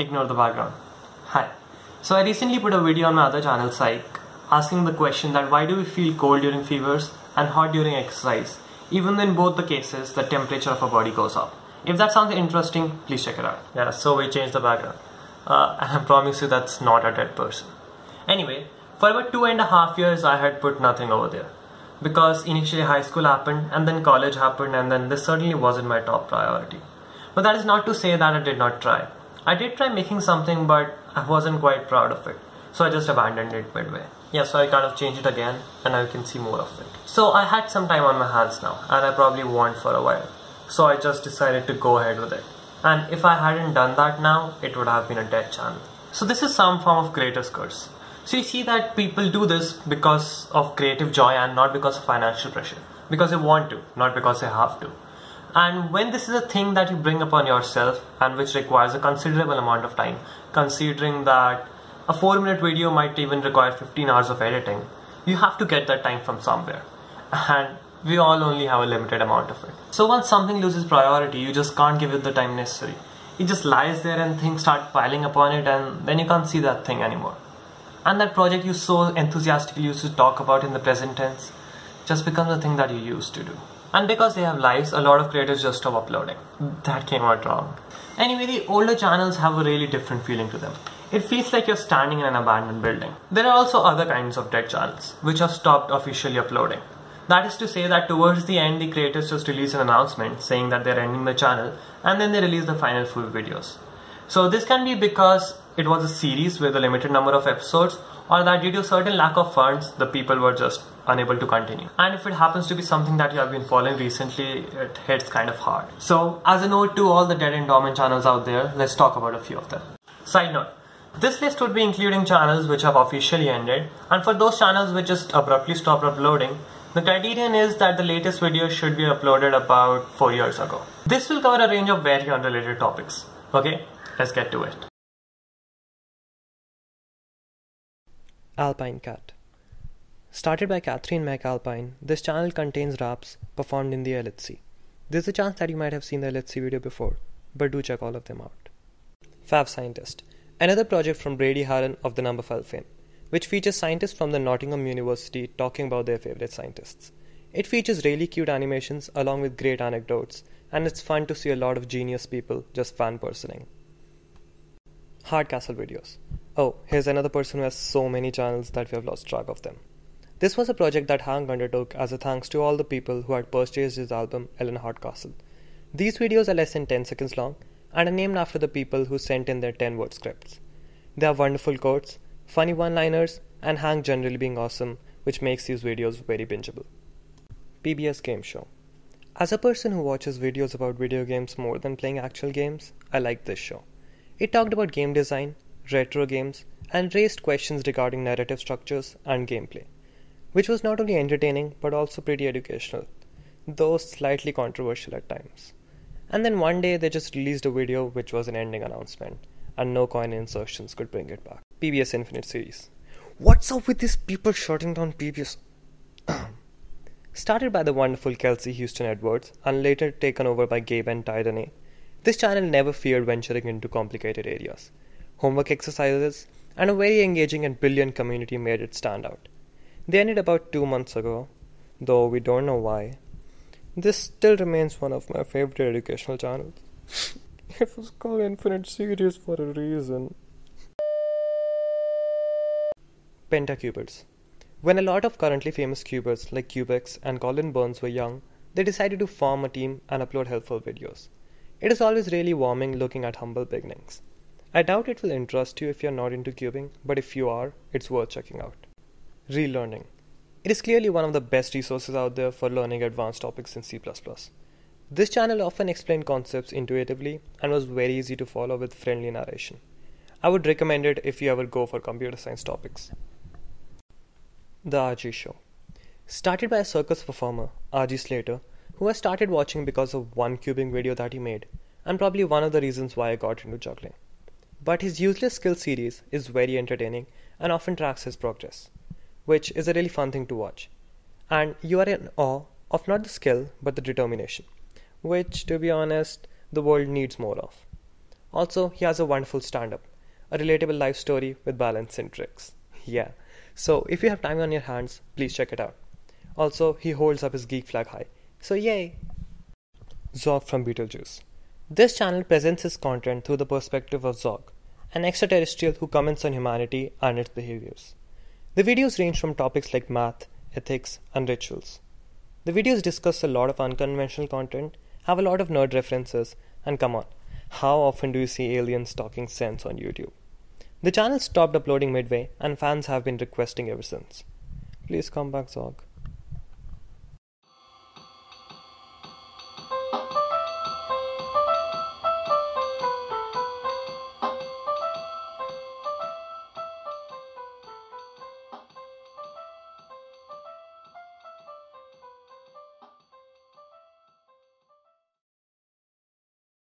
ignore the background. Hi. So I recently put a video on my other channel, SciYCH, asking the question that why do we feel cold during fevers and hot during exercise, even in both the cases the temperature of our body goes up. If that sounds interesting, please check it out. Yeah, so we changed the background. Uh, and I promise you that's not a dead person. Anyway, for about two and a half years I had put nothing over there. Because initially high school happened and then college happened and then this certainly wasn't my top priority. But that is not to say that I did not try. I did try making something but I wasn't quite proud of it. So I just abandoned it midway. Yeah, so I kind of changed it again and now you can see more of it. So I had some time on my hands now and I probably won't for a while. So I just decided to go ahead with it. And if I hadn't done that now, it would have been a dead channel. So this is some form of creator's curse. So you see that people do this because of creative joy and not because of financial pressure. Because they want to, not because they have to. And when this is a thing that you bring upon yourself and which requires a considerable amount of time, considering that a 4 minute video might even require 15 hours of editing, you have to get that time from somewhere. And we all only have a limited amount of it. So once something loses priority, you just can't give it the time necessary. It just lies there and things start piling upon it and then you can't see that thing anymore. And that project you so enthusiastically used to talk about in the present tense just becomes a thing that you used to do. And because they have lives, a lot of creators just stop uploading. That came out wrong. Anyway, the older channels have a really different feeling to them. It feels like you're standing in an abandoned building. There are also other kinds of dead channels, which have stopped officially uploading. That is to say that towards the end, the creators just release an announcement saying that they're ending the channel and then they release the final full videos. So this can be because it was a series with a limited number of episodes or that due to certain lack of funds, the people were just unable to continue. And if it happens to be something that you have been following recently, it hits kind of hard. So as a note to all the dead and dormant channels out there, let's talk about a few of them. Side note, this list would be including channels which have officially ended and for those channels which just abruptly stopped uploading, the criterion is that the latest video should be uploaded about 4 years ago. This will cover a range of very unrelated topics. Okay, let's get to it. Alpinekat. Started by Catherine McAlpine, this channel contains raps performed in the LHC. There's a chance that you might have seen the LHC video before, but do check all of them out. Fav Scientist, another project from Brady Haran of the Number Numberphile fame, which features scientists from the Nottingham University talking about their favorite scientists. It features really cute animations along with great anecdotes, and it's fun to see a lot of genius people just fan personing. Hardcastle videos. Oh, here's another person who has so many channels that we have lost track of them. This was a project that Hank undertook as a thanks to all the people who had purchased his album Ellen Hardcastle. These videos are less than 10 seconds long and are named after the people who sent in their 10 word scripts. They have wonderful quotes, funny one liners, and Hank generally being awesome, which makes these videos very bingeable. PBS Game Show. As a person who watches videos about video games more than playing actual games, I like this show. It talked about game design, retro games, and raised questions regarding narrative structures and gameplay, which was not only entertaining but also pretty educational, though slightly controversial at times. And then one day they just released a video which was an ending announcement, and no coin insertions could bring it back. PBS Infinite series. What's up with these people shutting down PBS? Started by the wonderful Kelsey Houston Edwards and later taken over by Gabe and Tyrone, this channel never feared venturing into complicated areas. Homework exercises and a very engaging and brilliant community made it stand out. They ended about two months ago, though we don't know why. This still remains one of my favorite educational channels. it was called Infinite Series for a reason. Pentacubers. When a lot of currently famous cubers like Cubex and Colin Burns were young, they decided to form a team and upload helpful videos. It is always really warming looking at humble beginnings. I doubt it will interest you if you're not into cubing, but if you are, it's worth checking out. ReelLearning. It is clearly one of the best resources out there for learning advanced topics in C. This channel often explained concepts intuitively and was very easy to follow with friendly narration. I would recommend it if you ever go for computer science topics. The Aji Show. Started by a circus performer, Aji Slater, who I started watching because of one cubing video that he made, and probably one of the reasons why I got into juggling. But his Useless Skill series is very entertaining and often tracks his progress, which is a really fun thing to watch. And you are in awe of not the skill but the determination, which, to be honest, the world needs more of. Also, he has a wonderful stand up, a relatable life story with balance and tricks. Yeah. So, if you have time on your hands, please check it out. Also, he holds up his geek flag high. So, yay! Zogg from Betelgeuse. This channel presents his content through the perspective of Zogg, an extraterrestrial who comments on humanity and its behaviors. The videos range from topics like math, ethics, and rituals. The videos discuss a lot of unconventional content, have a lot of nerd references, and come on, how often do you see aliens talking sense on YouTube? The channel stopped uploading midway, and fans have been requesting ever since. Please come back, Zogg.